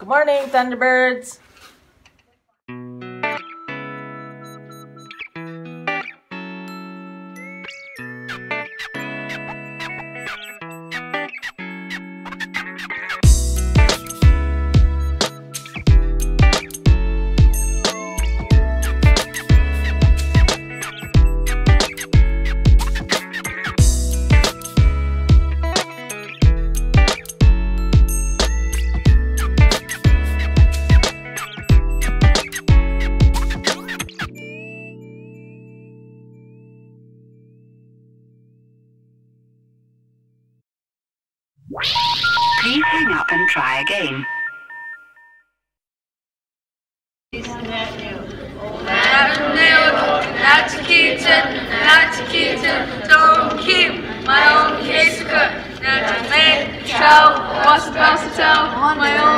Good morning, Thunderbirds. Hang up and try again. Kitchen, not to kitchen, don't keep my own case cut. To make show, what's supposed to tell my own